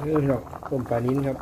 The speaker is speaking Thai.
เออพี่น้องต้มปลานิ้นครับ